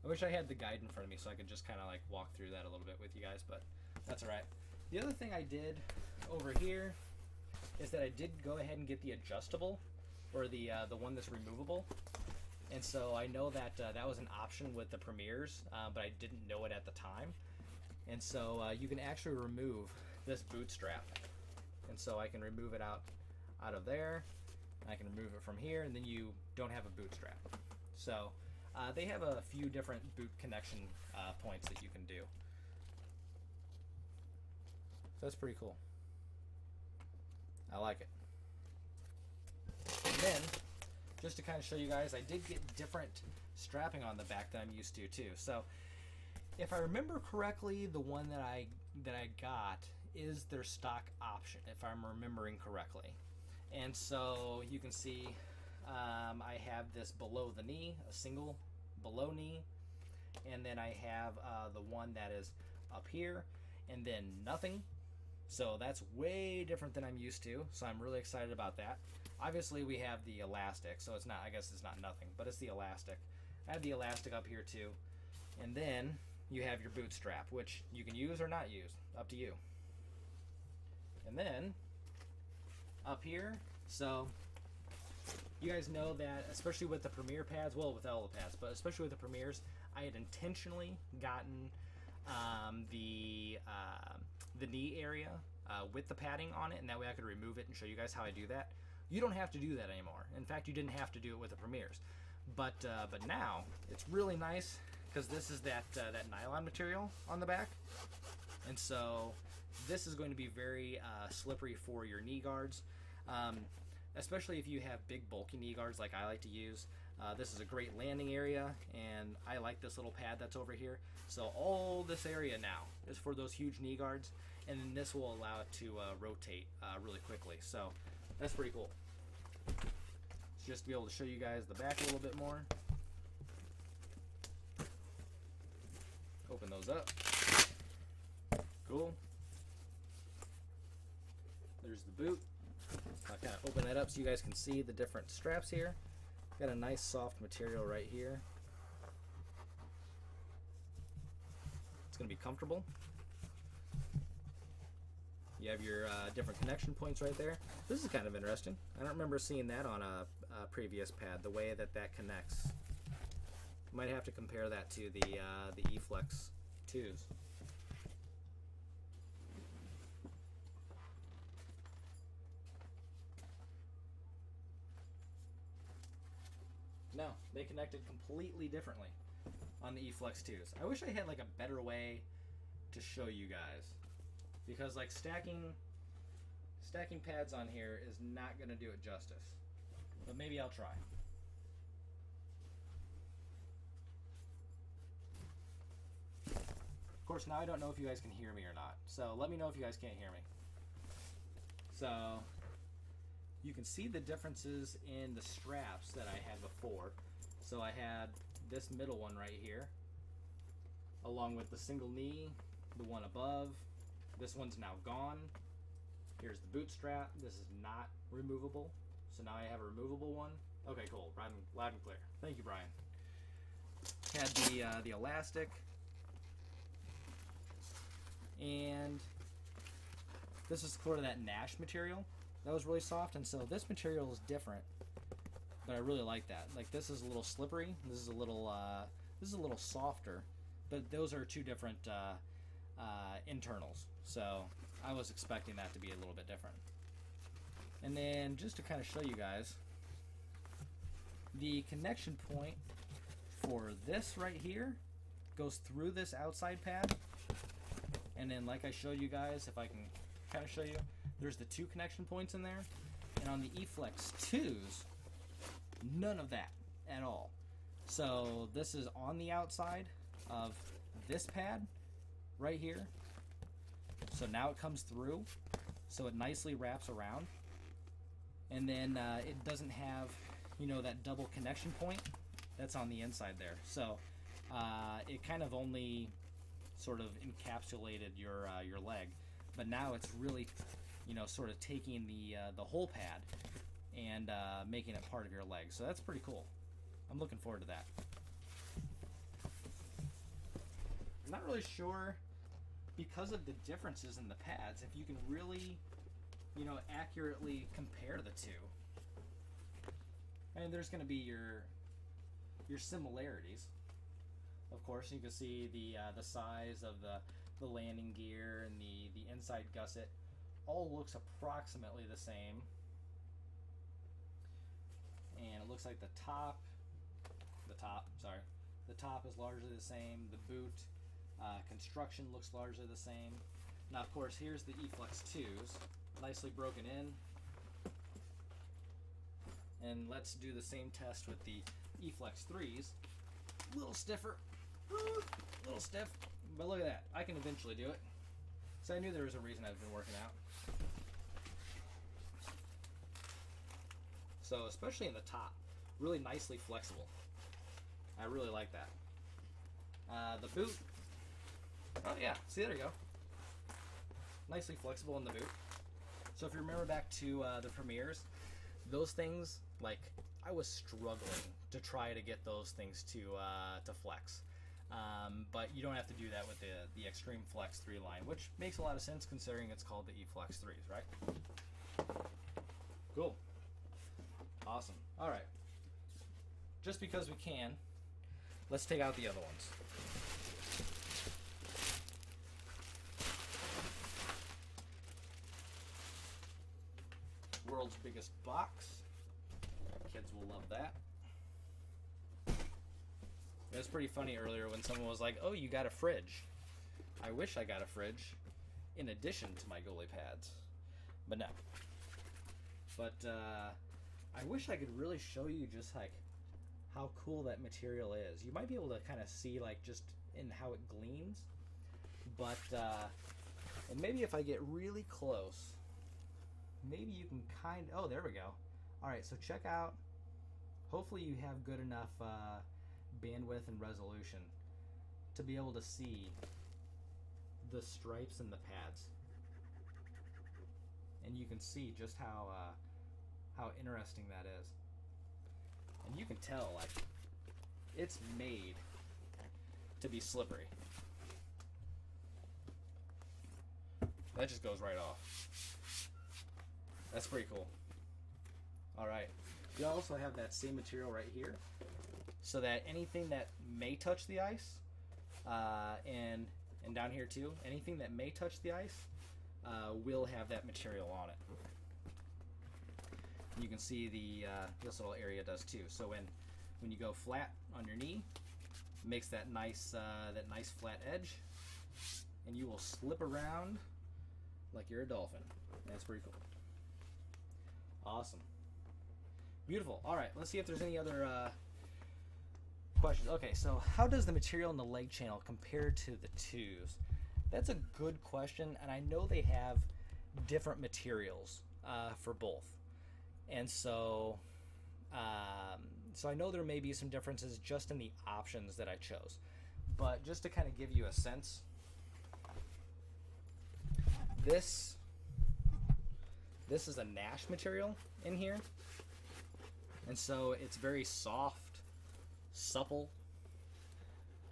I wish I had the guide in front of me so I could just kind of like walk through that a little bit with you guys, but that's all right. The other thing I did over here is that I did go ahead and get the adjustable, or the uh, the one that's removable. And so I know that uh, that was an option with the premieres, uh, but I didn't know it at the time. And so uh, you can actually remove this bootstrap. And so I can remove it out out of there. I can remove it from here, and then you don't have a bootstrap. So uh, they have a few different boot connection uh, points that you can do. So that's pretty cool. I like it. And then just to kind of show you guys, I did get different strapping on the back that I'm used to too. So if I remember correctly, the one that I that I got is their stock option, if I'm remembering correctly. And so you can see um, I have this below the knee, a single below knee, and then I have uh, the one that is up here, and then nothing. So that's way different than I'm used to. So I'm really excited about that. Obviously, we have the elastic, so it's not, I guess it's not nothing, but it's the elastic. I have the elastic up here too. And then you have your bootstrap, which you can use or not use, up to you. And then up here, so you guys know that, especially with the Premier pads, well, with all the pads, but especially with the Premiers, I had intentionally gotten um, the uh, the knee area uh, with the padding on it, and that way I could remove it and show you guys how I do that. You don't have to do that anymore. In fact, you didn't have to do it with the Premiers. But uh, but now it's really nice because this is that uh, that nylon material on the back, and so this is going to be very uh, slippery for your knee guards, um, especially if you have big bulky knee guards like I like to use. Uh, this is a great landing area, and I like this little pad that's over here. So all this area now is for those huge knee guards, and then this will allow it to uh, rotate uh, really quickly. So that's pretty cool. Just to be able to show you guys the back a little bit more. Open those up. Cool. There's the boot. I'll kind of open that up so you guys can see the different straps here. Got a nice soft material right here. It's going to be comfortable. You have your uh, different connection points right there. This is kind of interesting. I don't remember seeing that on a, a previous pad, the way that that connects. Might have to compare that to the uh, the eFlex 2s. No, they connected completely differently on the eFlex 2s. I wish I had like a better way to show you guys because like stacking stacking pads on here is not going to do it justice. But maybe I'll try. Of course, now I don't know if you guys can hear me or not. So let me know if you guys can't hear me. So you can see the differences in the straps that I had before. So I had this middle one right here, along with the single knee, the one above. This one's now gone. Here's the boot strap. This is not removable. So now I have a removable one. Okay, cool. Loud and, loud and clear. Thank you, Brian. Had the uh, the elastic, and this is sort of that Nash material that was really soft, and so this material is different, but I really like that. Like this is a little slippery. This is a little uh, this is a little softer, but those are two different uh, uh, internals. So I was expecting that to be a little bit different. And then just to kind of show you guys, the connection point for this right here goes through this outside pad. And then like I showed you guys, if I can kind of show you, there's the two connection points in there. And on the eFlex 2s, none of that at all. So this is on the outside of this pad right here. So now it comes through, so it nicely wraps around. And then uh, it doesn't have, you know, that double connection point that's on the inside there. So uh, it kind of only sort of encapsulated your uh, your leg, but now it's really, you know, sort of taking the uh, the whole pad and uh, making it part of your leg. So that's pretty cool. I'm looking forward to that. I'm not really sure because of the differences in the pads if you can really, you know, accurately compare the two. And there's going to be your your similarities. Of course, you can see the uh, the size of the the landing gear and the the inside gusset all looks approximately the same. And it looks like the top, the top, sorry, the top is largely the same. The boot uh, construction looks largely the same. Now, of course, here's the eFlex 2s, nicely broken in. And let's do the same test with the eFlex 3s. A little stiffer, a little stiff, but look at that. I can eventually do it. So I knew there was a reason I've been working out. So especially in the top, really nicely flexible. I really like that. Uh, the boot, oh yeah, see there you go. Nicely flexible in the boot. So if you remember back to uh, the premieres, those things, like I was struggling to try to get those things to uh, to flex. Um, but you don't have to do that with the the Extreme Flex 3 line, which makes a lot of sense considering it's called the eFlex 3s, right? Cool. Awesome. All right. Just because we can, let's take out the other ones. World's biggest box. Kids will love that. It was pretty funny earlier when someone was like, "Oh, you got a fridge." I wish I got a fridge in addition to my goalie pads, but no. But uh, I wish I could really show you just like how cool that material is. You might be able to kind of see like just in how it gleams, but uh, and maybe if I get really close, maybe you can kind. Oh, there we go. All right, so check out. Hopefully, you have good enough uh, bandwidth and resolution to be able to see the stripes and the pads, and you can see just how uh, how interesting that is. And you can tell, like, it's made to be slippery. That just goes right off. That's pretty cool. All right. You also have that same material right here, so that anything that may touch the ice, uh, and and down here too, anything that may touch the ice, uh, will have that material on it. You can see the uh, this little area does too. So when when you go flat on your knee, makes that nice uh, that nice flat edge, and you will slip around like you're a dolphin. That's pretty cool. Awesome. Beautiful. All right, let's see if there's any other uh, questions. Okay, so how does the material in the leg channel compare to the twos? That's a good question, and I know they have different materials uh, for both, and so um, so I know there may be some differences just in the options that I chose, but just to kind of give you a sense, this this is a Nash material in here, and so it's very soft, supple,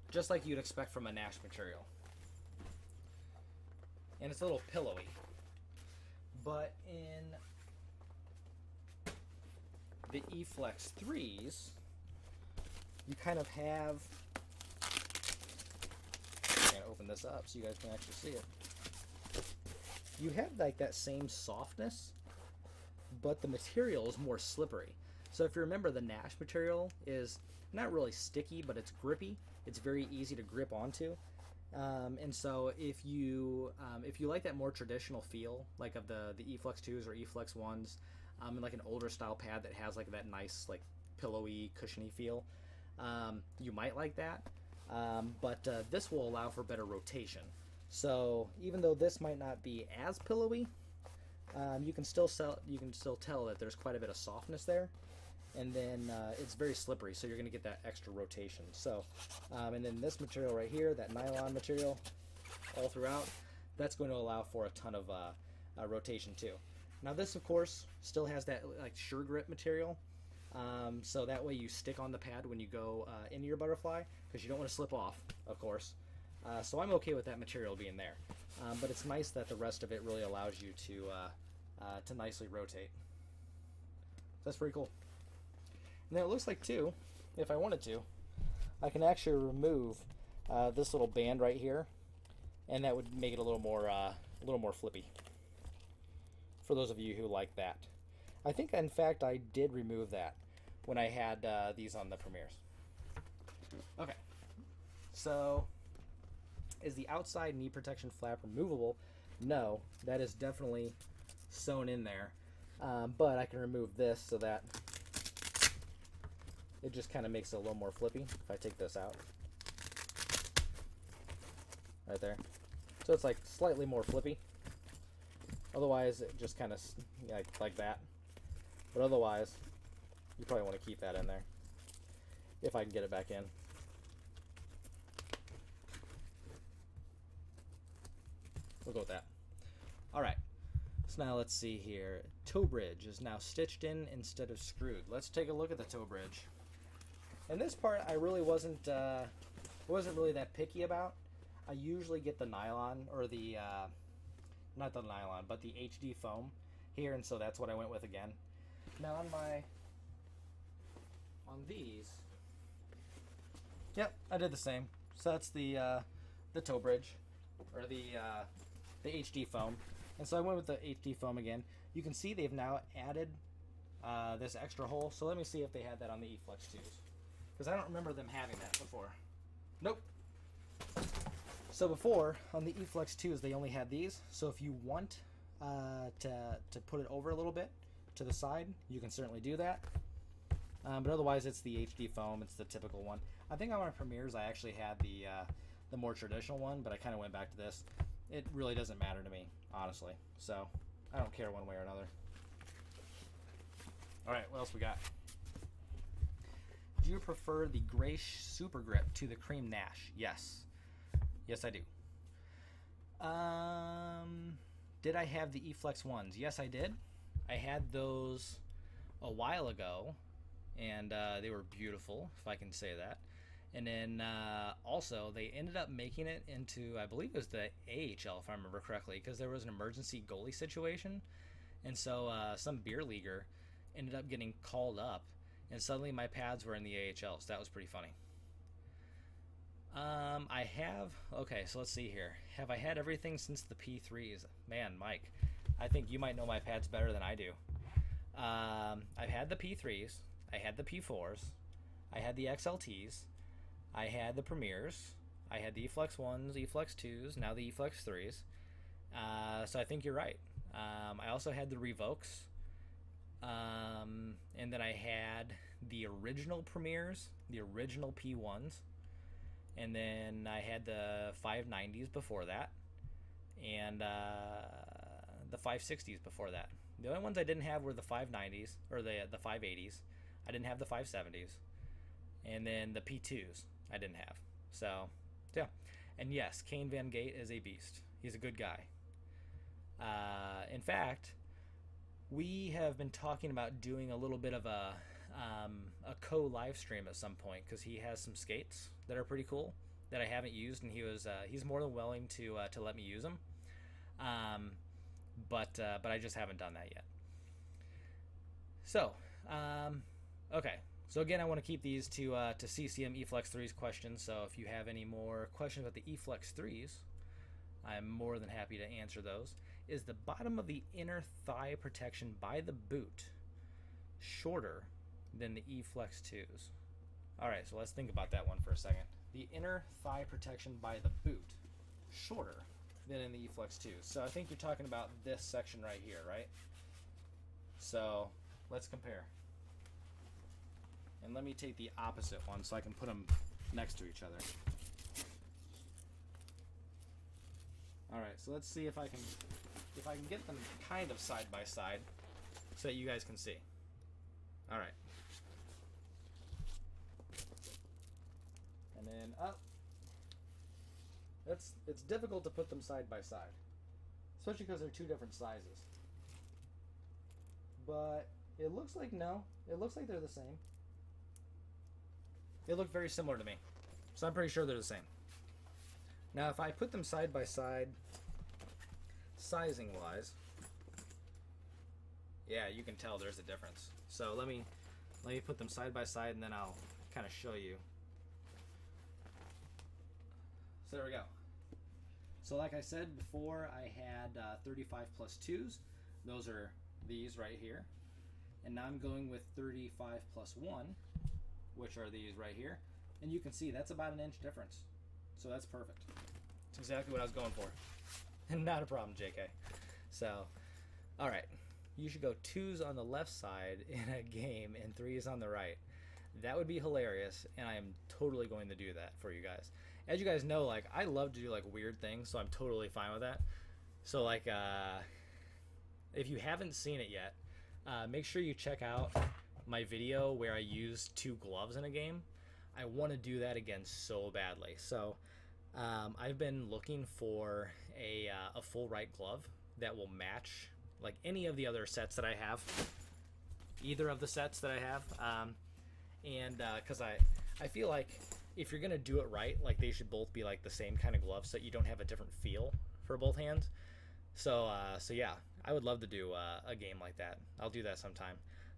just like you'd expect from a Nash material and it's a little pillowy. But in the E-Flex 3s, you kind of have. Open this up so you guys can actually see it. You have like that same softness, but the material is more slippery. So if you remember, the Nash material is not really sticky, but it's grippy. It's very easy to grip onto. Um, and so if you um, if you like that more traditional feel, like of the the eFlex twos or eFlex ones, um, and like an older style pad that has like that nice like pillowy cushiony feel, um, you might like that. Um, but uh, this will allow for better rotation. So even though this might not be as pillowy, um, you can still sell, you can still tell that there's quite a bit of softness there and then uh, it's very slippery, so you're going to get that extra rotation. So, um, and then this material right here, that nylon material, all throughout, that's going to allow for a ton of uh, uh, rotation too. Now this, of course, still has that like sure grip material, um, so that way you stick on the pad when you go uh, into your butterfly, because you don't want to slip off, of course. Uh, so I'm okay with that material being there, um, but it's nice that the rest of it really allows you to uh, to nicely rotate. That's pretty cool. Now it looks like too, if I wanted to, I can actually remove uh, this little band right here, and that would make it a little more uh, a little more flippy. For those of you who like that, I think in fact I did remove that when I had uh, these on the premieres. Okay, so is the outside knee protection flap removable? No, that is definitely sewn in there, um, but I can remove this so that it just kind of makes it a little more flippy if I take this out. Right there. So it's like slightly more flippy. Otherwise, it just kind of like, like that. But otherwise, you probably want to keep that in there. If I can get it back in. We'll go with that. Alright. So now let's see here. Toe bridge is now stitched in instead of screwed. Let's take a look at the toe bridge. And this part I really wasn't uh, wasn't really that picky about. I usually get the nylon or the uh, not the nylon, but the HD foam here, and so that's what I went with again. Now on my on these, yep, I did the same. So that's the uh, the toe bridge or the uh, the HD foam, and so I went with the HD foam again. You can see they've now added uh, this extra hole. So let me see if they had that on the eFlex 2s. Because I don't remember them having that before. Nope. So before, on the eFlex 2s, they only had these. So if you want uh, to, to put it over a little bit to the side, you can certainly do that. Um, but otherwise, it's the HD foam. It's the typical one. I think on my premieres, I actually had the uh, the more traditional one, but I kind of went back to this. It really doesn't matter to me, honestly. So I don't care one way or another. All right, what else we got? Do you prefer the gray super grip to the cream Nash? Yes. Yes, I do. Um, did I have the eFlex ones? Yes, I did. I had those a while ago, and uh, they were beautiful, if I can say that. And then uh, also, they ended up making it into, I believe it was the AHL, if I remember correctly, because there was an emergency goalie situation. And so uh, some beer leaguer ended up getting called up and suddenly my pads were in the AHL, so that was pretty funny. Um, I have okay, so let's see here. Have I had everything since the P3s? Man, Mike, I think you might know my pads better than I do. Um, I've had the P3s, I had the P4s, I had the XLTs, I had the Premiers, I had the eFlex 1s, eFlex 2s, now the eFlex 3s. Uh, so I think you're right. Um, I also had the Reeboks, Um, and then I had the original premieres, the original P1s. And then I had the 590s before that. And uh, the 560s before that. The only ones I didn't have were the 590s, or the, the 580s. I didn't have the 570s. And then the P2s I didn't have. So, yeah. And yes, Kane Van Gate is a beast. He's a good guy. Uh, in fact, we have been talking about doing a little bit of a um, a co live stream at some point because he has some skates that are pretty cool that I haven't used, and he was uh, he's more than willing to uh, to let me use them. Um, but uh, but I just haven't done that yet. So um, okay, so again, I want to keep these to uh, to CCM eFlex 3's questions. So if you have any more questions about the eFlex 3s, I'm more than happy to answer those. Is the bottom of the inner thigh protection by the boot shorter than the eFlex 2s? All right, so let's think about that one for a second. The inner thigh protection by the boot shorter than in the eFlex 2s. So I think you're talking about this section right here, right? So let's compare. And let me take the opposite one so I can put them next to each other. All right, so let's see if I can if I can get them kind of side by side so that you guys can see. All right. And then up. That's it's difficult to put them side by side. Especially because they're two different sizes. But it looks like no. It looks like they're the same. They look very similar to me. So I'm pretty sure they're the same. Now, if I put them side by side, sizing wise, yeah, you can tell there's a difference. So let me let me put them side by side and then I'll kind of show you. So there we go. So like I said before, I had uh, 35 plus 2s. Those are these right here. And now I'm going with 35 plus 1, which are these right here. And you can see that's about an inch difference. So that's perfect. It's exactly what I was going for. And not a problem, JK. So, all right. You should go twos on the left side in a game and threes on the right. That would be hilarious, and I am totally going to do that for you guys. As you guys know, like I love to do like weird things, so I'm totally fine with that. So like, uh, if you haven't seen it yet, uh, make sure you check out my video where I used two gloves in a game. I want to do that again so badly. So um, I've been looking for a, uh, a full right glove that will match like any of the other sets that I have, either of the sets that I have, um, and because uh, I I feel like if you're gonna do it right, like they should both be like the same kind of glove, so that you don't have a different feel for both hands. So uh, so yeah, I would love to do uh, a game like that. I'll do that sometime.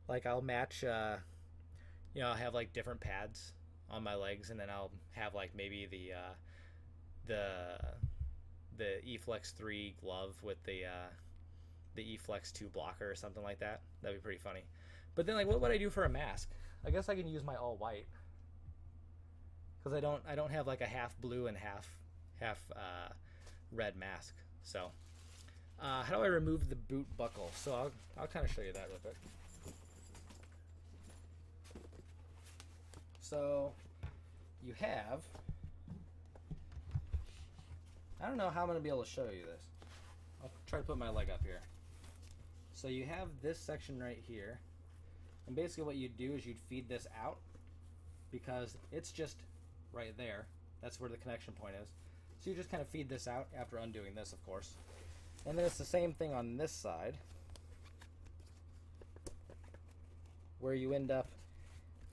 Like I'll match, uh, you know, I'll have like different pads on my legs, and then I'll have like maybe the uh, the the eFlex three glove with the uh, the eFlex two blocker or something like that. That'd be pretty funny. But then like, what would I do for a mask? I guess I can use my all white because I don't I don't have like a half blue and half half uh, red mask. So uh, how do I remove the boot buckle? So I'll I'll kind of show you that real quick. So you have I don't know how I'm going to be able to show you this. I'll try to put my leg up here. So you have this section right here. And basically what you'd do is you'd feed this out because it's just right there. That's where the connection point is. So you just kind of feed this out after undoing this, of course. And then it's the same thing on this side where you end up,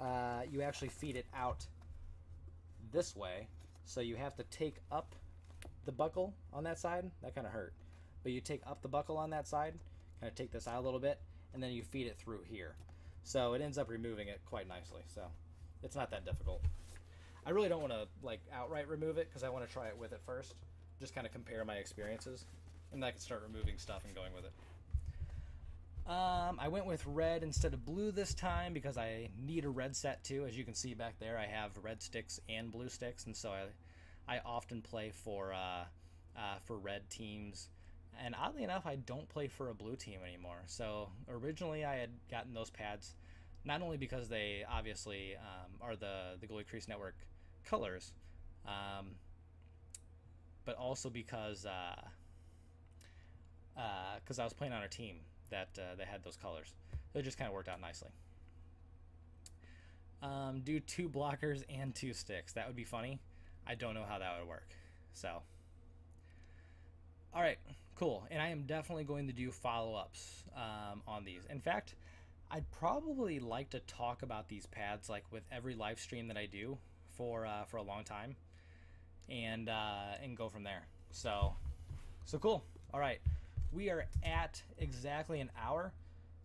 uh, you actually feed it out this way. So you have to take up the buckle on that side, that kind of hurt. But you take up the buckle on that side, kind of take this out a little bit, and then you feed it through here. So it ends up removing it quite nicely. So it's not that difficult. I really don't want to like outright remove it because I want to try it with it first. Just kind of compare my experiences, and then I can start removing stuff and going with it. Um, I went with red instead of blue this time because I need a red set too. As you can see back there, I have red sticks and blue sticks, and so I I often play for uh, uh, for red teams And oddly enough, I don't play for a blue team anymore. So originally, I had gotten those pads not only because they obviously um, are the the Goalie Crease Network colors, um, but also because because uh, uh, I was playing on a team that uh, that had those colors. So it just kind of worked out nicely. Um, do two blockers and two sticks. That would be funny. I don't know how that would work. So, all right, cool. And I am definitely going to do follow ups um, on these. In fact, I'd probably like to talk about these pads like with every live stream that I do for uh, for a long time, and uh, and go from there. So, so cool. All right, we are at exactly an hour,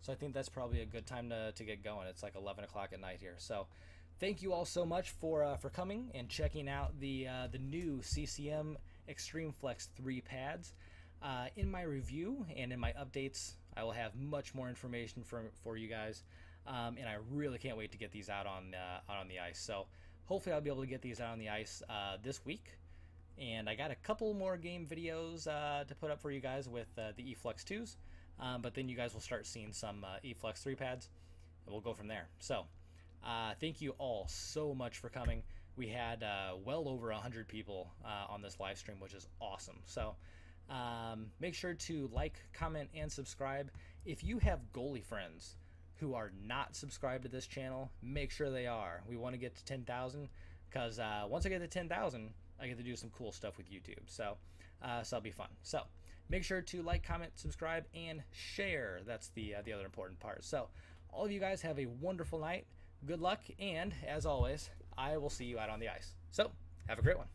so I think that's probably a good time to, to get going. It's like 11 o'clock at night here. So, thank you all so much for uh, for coming and checking out the uh, the new CCM Extreme Flex 3 pads. Uh, in my review and in my updates, I will have much more information for for you guys, um, and I really can't wait to get these out on uh, out on the ice. So hopefully, I'll be able to get these out on the ice uh, this week. And I got a couple more game videos uh, to put up for you guys with uh, the eFlex 2s, um, but then you guys will start seeing some uh, eFlex 3 pads, and we'll go from there. So thank you all so much for coming we had uh, well over 100 people uh, on this live stream, which is awesome. So um, make sure to like, comment, and subscribe. If you have goalie friends who are not subscribed to this channel, make sure they are. We want to get to 10,000 because uh, once I get to 10,000, I get to do some cool stuff with YouTube. So, uh, so that'll be fun. So make sure to like, comment, subscribe, and share. That's the uh, the other important part. So all of you guys have a wonderful night. Good luck, and as always, I will see you out on the ice. So have a great one.